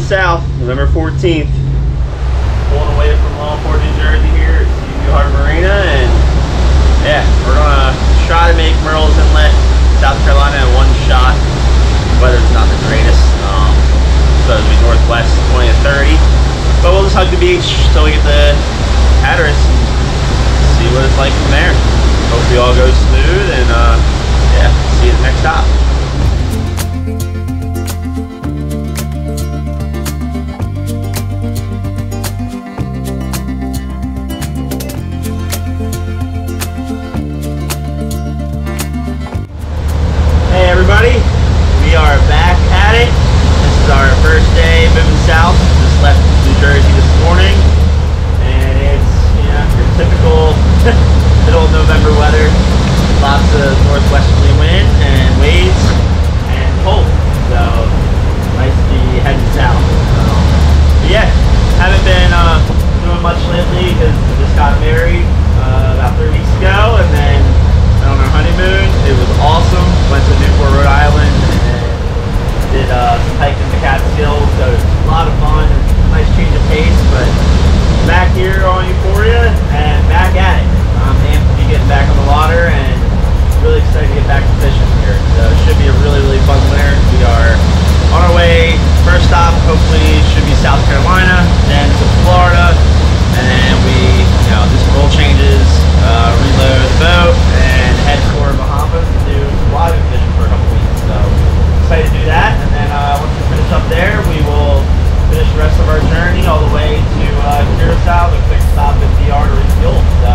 we. Heading south, November 14th. Pulling away from Longport, New Jersey here at Seaview Harbor Marina. And yeah, we're gonna try to make Murrells Inlet, South Carolina in one shot. Weather's not the greatest. Um, it'll be northwest 20 to 30. But we'll just hug the beach till we get to Hatteras and see what it's like from there. Hope Hopefully all goes smooth and uh, yeah, see you at the next stop. Weather. Lots of northwesterly wind and waves and cold. So nice to be heading south. Um, but yeah, haven't been uh, doing much lately because just got married uh, about three weeks ago, and then went on our honeymoon. It was awesome. Went to Newport, Rhode Island, and did uh, some hiking in the Catskills. So it was a lot of fun. Nice change of pace, but back here on Euphoria and back at it. I'm amped to be getting back on the water and really excited to get back to fishing here. So it should be a really, really fun winter. We are on our way. First stop, hopefully, should be South Carolina, then to Florida, and then we, you know, do some oil changes, uh, reload the boat, and head for Bahamas to do wahoo fishing for a couple weeks. So excited to do that, and then uh, once we finish up there, we will finish the rest of our journey all the way to uh, Curacao, the quick stop at DR to refuel. So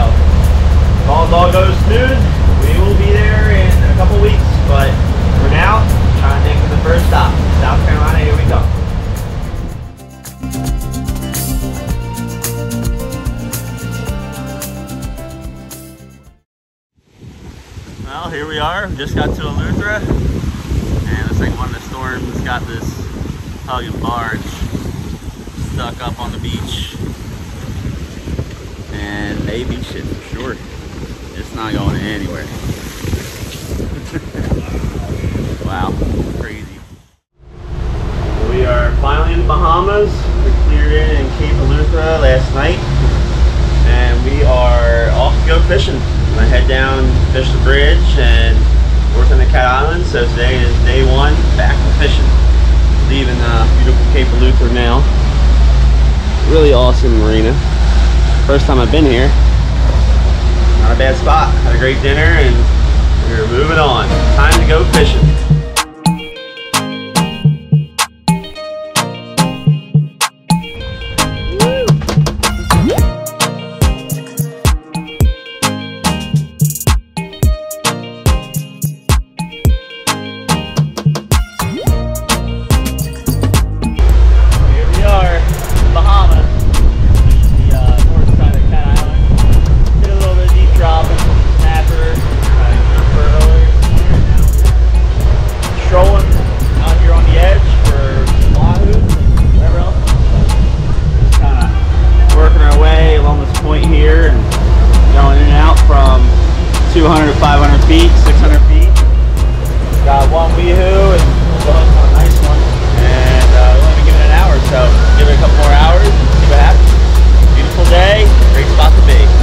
if all, all goes smooth, we will be there in a couple weeks. But for now, trying to make it the first stop. South Carolina, here we go. Well, here we are. Just got to Eleuthera. And looks like one of the storms got this hug and barge stuck up on the beach. And they beached it for sure. It's not going anywhere. wow, crazy. We are finally in the Bahamas. We cleared in Cape Eleuthera last night. And we are off to go fishing. I'm gonna head down, fish the bridge, and work on the Cat Islands. So today is day one, back to fishing. Leaving uh, beautiful Cape Eleuthera now. Really awesome marina. First time I've been here. Not a bad spot. Had a great dinner and we're moving on. Time to go fishing. Point here and going in and out from 200 to 500 feet, 600 feet. Got one wahoo and one a nice one. And uh, we've only given it an hour, so give it a couple more hours and see what happens. Beautiful day, great spot to be.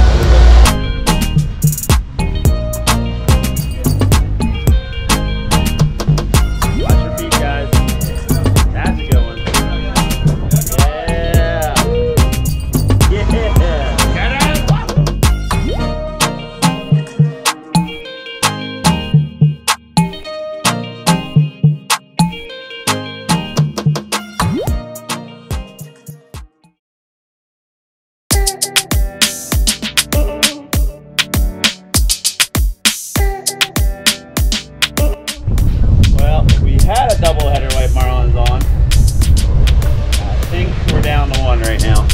Had a double header white marlins on. I think we're down to one right now.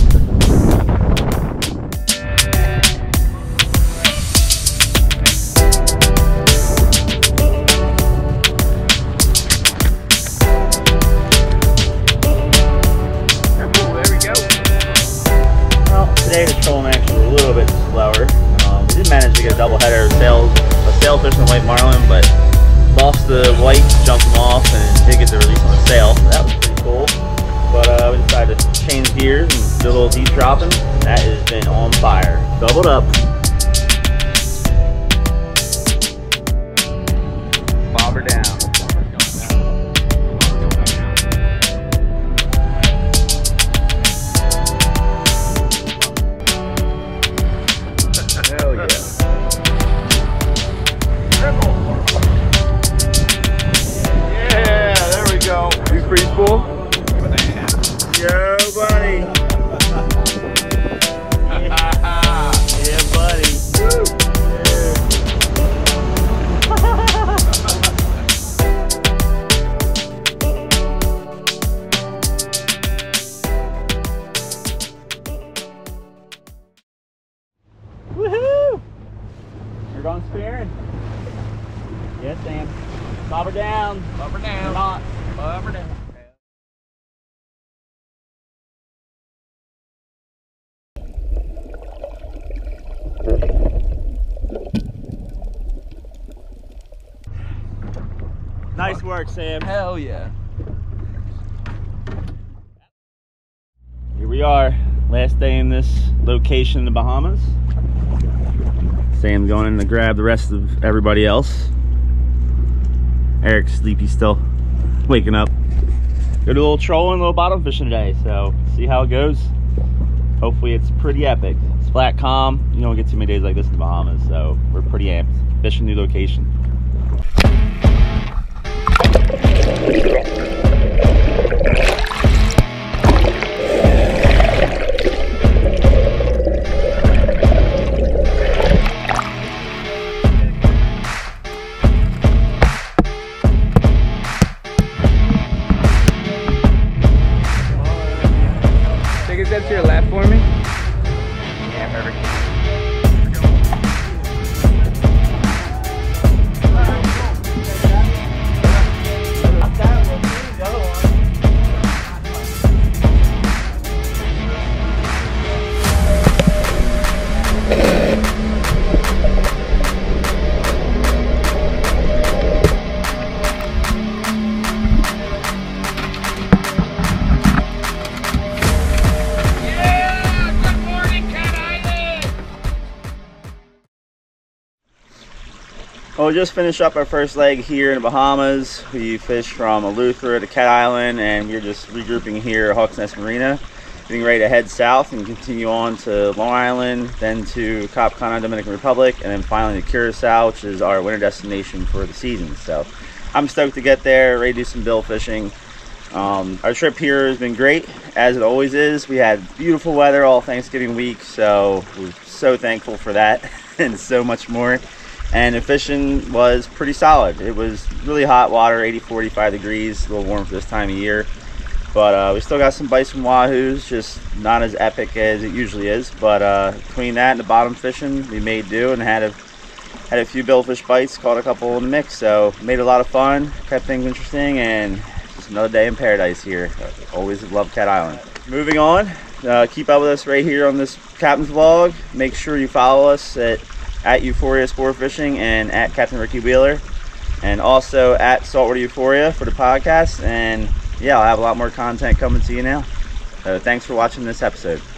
Tried to change gears and did a little deep dropping. That has been on fire. Doubled up. Yes, Sam. Bobber down. Bubber Or down. not. Bubber down. Nice work, Sam. Hell yeah. Here we are, last day in this location in the Bahamas. Sam going in to grab the rest of everybody else. Eric's sleepy still, waking up. Go do a little trolling, a little bottom fishing today, so see how it goes. Hopefully it's pretty epic. It's flat calm. You don't get too many days like this in the Bahamas, so we're pretty amped. Fishing new location. We just finished up our first leg here in the Bahamas. We fished from Eleuthera to Cat Island, and we're just regrouping here at Hawks Nest Marina, getting ready to head south and continue on to Long Island, then to Cap Cana, Dominican Republic, and then finally to Curacao, which is our winter destination for the season. So I'm stoked to get there, ready to do some bill fishing. Um, our trip here has been great, as it always is. We had beautiful weather all Thanksgiving week, so we're so thankful for that and so much more and the fishing was pretty solid. It was really hot water, 80, 45 degrees, a little warm for this time of year. But uh, we still got some bites from wahoos, just not as epic as it usually is. But uh, between that and the bottom fishing, we made do and had a had a few billfish bites, caught a couple in the mix. So made a lot of fun, kept things interesting, and just another day in paradise here. Always love Cat Island. Moving on, uh, keep up with us right here on this Captain's Vlog. Make sure you follow us at at Euphoria Sport Fishing and at Captain Ricky Wheeler, and also at Saltwater Euphoria for the podcast. And yeah, I'll have a lot more content coming to you now. So thanks for watching this episode.